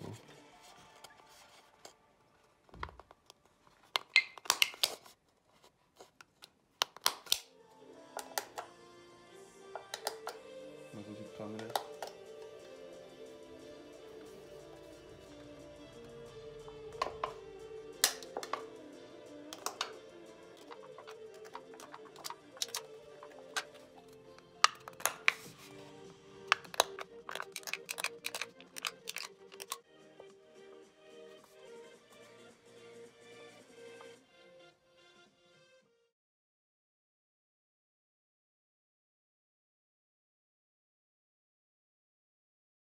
Mas eu tive que estar